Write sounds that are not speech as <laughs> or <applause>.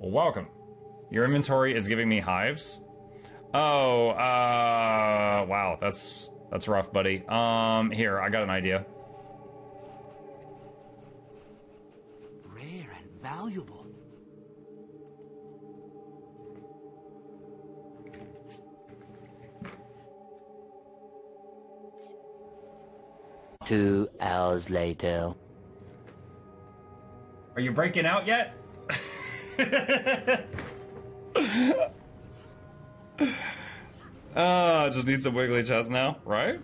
welcome. Your inventory is giving me hives. Oh, uh, wow, that's that's rough, buddy. Um, here, I got an idea. Rare and valuable. Two hours later. Are you breaking out yet? Uh, <laughs> just need some wiggly chest now, right?